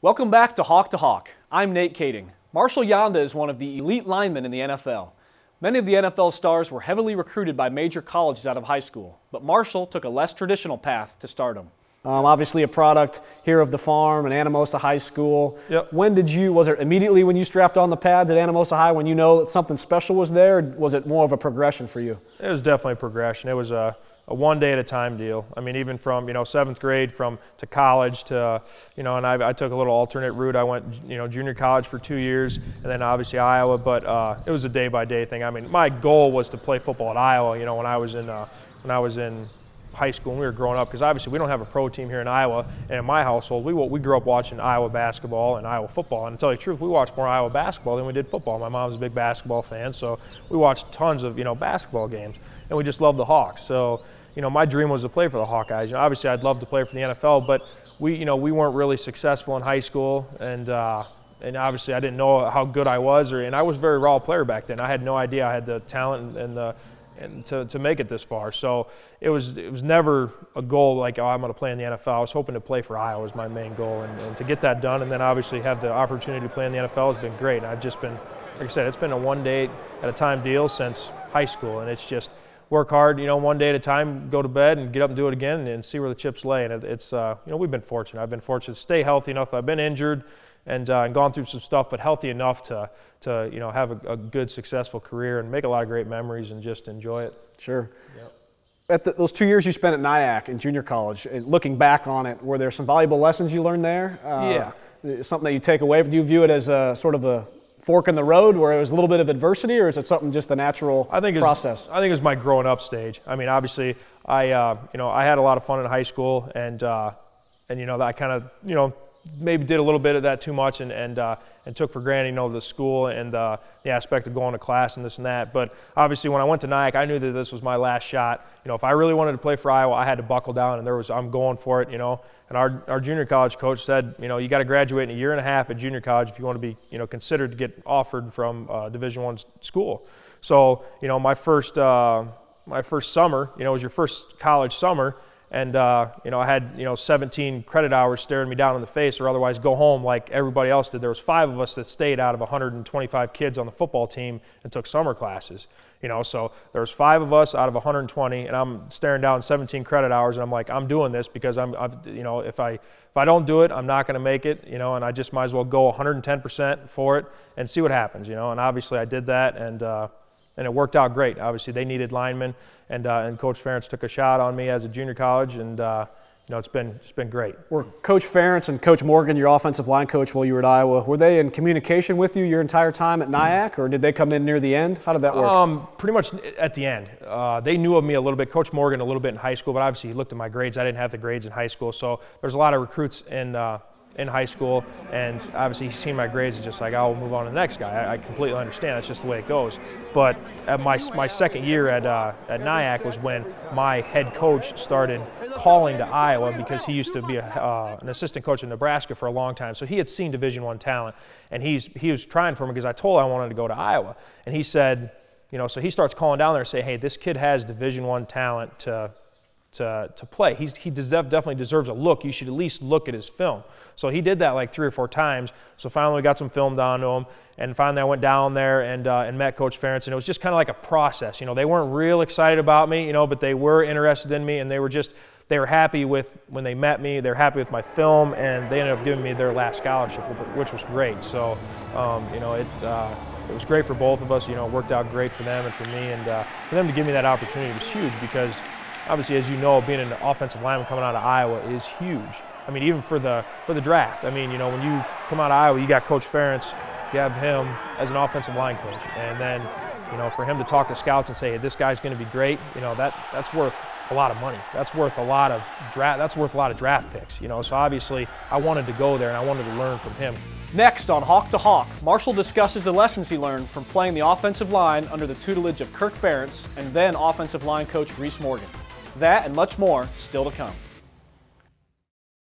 Welcome back to Hawk to Hawk. I'm Nate Kaeding. Marshal Yanda is one of the elite linemen in the NFL. Many of the NFL stars were heavily recruited by major colleges out of high school, but Marshal took a less traditional path to stardom. Um, obviously, a product here of the farm and Anamosa High School. Yep. When did you, was it immediately when you strapped on the pads at Anamosa High when you know that something special was there, or was it more of a progression for you? It was definitely a progression. It was a, a one day at a time deal. I mean, even from you know seventh grade from to college to you know, and I, I took a little alternate route. I went you know junior college for two years, and then obviously Iowa. But uh, it was a day by day thing. I mean, my goal was to play football at Iowa. You know, when I was in uh, when I was in high school and we were growing up because obviously we don't have a pro team here in Iowa and in my household we we grew up watching Iowa basketball and Iowa football and to tell you the truth we watched more Iowa basketball than we did football my mom's a big basketball fan so we watched tons of you know basketball games and we just loved the Hawks so you know, my dream was to play for the Hawkeyes. You know, obviously, I'd love to play for the NFL, but we, you know, we weren't really successful in high school, and uh, and obviously, I didn't know how good I was, or and I was a very raw player back then. I had no idea I had the talent and, and the and to, to make it this far. So it was it was never a goal like oh I'm going to play in the NFL. I was hoping to play for Iowa was my main goal, and, and to get that done, and then obviously have the opportunity to play in the NFL has been great. And I've just been, like I said, it's been a one day at a time deal since high school, and it's just work hard, you know, one day at a time, go to bed and get up and do it again and see where the chips lay. And it, it's, uh, you know, we've been fortunate. I've been fortunate to stay healthy enough. I've been injured and, uh, and gone through some stuff, but healthy enough to, to you know, have a, a, good, successful career and make a lot of great memories and just enjoy it. Sure. Yep. At the, those two years you spent at NIACC in junior college, looking back on it, were there some valuable lessons you learned there? Uh, yeah. Something that you take away? Do you view it as a sort of a fork in the road where it was a little bit of adversity, or is it something just the natural I think process? I think it was my growing up stage. I mean, obviously, I uh, you know I had a lot of fun in high school, and uh, and you know I kind of you know maybe did a little bit of that too much and, and, uh, and took for granted, you know, the school and uh, the aspect of going to class and this and that. But obviously when I went to Nyack, I knew that this was my last shot. You know, if I really wanted to play for Iowa, I had to buckle down and there was, I'm going for it, you know. And our, our junior college coach said, you know, you got to graduate in a year and a half at junior college if you want to be, you know, considered to get offered from uh, Division One school. So, you know, my first, uh, my first summer, you know, was your first college summer and uh, you know I had you know 17 credit hours staring me down in the face, or otherwise go home like everybody else did. There was five of us that stayed out of 125 kids on the football team and took summer classes. You know, so there was five of us out of 120, and I'm staring down 17 credit hours, and I'm like, I'm doing this because I'm, I've, you know, if I if I don't do it, I'm not going to make it. You know, and I just might as well go 110% for it and see what happens. You know, and obviously I did that, and uh, and it worked out great. Obviously, they needed linemen, and uh, and Coach Ferentz took a shot on me as a junior college, and uh, you know it's been it's been great. Were Coach Ferentz and Coach Morgan, your offensive line coach while you were at Iowa, were they in communication with you your entire time at Nyack, or did they come in near the end? How did that work? Um, pretty much at the end. Uh, they knew of me a little bit. Coach Morgan a little bit in high school, but obviously he looked at my grades. I didn't have the grades in high school, so there's a lot of recruits in uh, in high school, and obviously he's seen my grades and just like, I'll move on to the next guy. I, I, completely understand. That's just the way it goes. But at my, my second year at, uh, at Nyack was when my head coach started calling to Iowa because he used to be a, uh, an assistant coach in Nebraska for a long time. So he had seen Division One talent, and he's, he was trying for me because I told him I wanted to go to Iowa. And he said, you know, so he starts calling down there and say, hey, this kid has Division One talent to to, to play. He's, he deserve, definitely deserves a look. You should at least look at his film. So he did that like three or four times. So finally we got some film down to him. And finally I went down there and, uh, and met Coach Ferentz. And it was just kind of like a process. You know, they weren't real excited about me, you know, but they were interested in me and they were just, they were happy with when they met me. They're happy with my film, and they ended up giving me their last scholarship, which was great. So, um, you know, it uh, it was great for both of us. You know, it worked out great for them and for me, and uh, for them to give me that opportunity was huge because obviously, as you know, being an offensive lineman coming out of Iowa is huge. I mean, even for the for the draft. I mean, you know, when you come out of Iowa, you got Coach Ferentz, you have him as an offensive line coach, and then, you know, for him to talk to scouts and say, hey, this guy's going to be great, you know, that that's worth a lot of money. That's worth a lot of draft. That's worth a lot of draft picks. You know, so obviously, I wanted to go there and I wanted to learn from him. Next on Hawk to Hawk, Marshal discusses the lessons he learned from playing the offensive line under the tutelage of Kirk Ferentz and then offensive line coach Reese Morgan. That and much more still to come.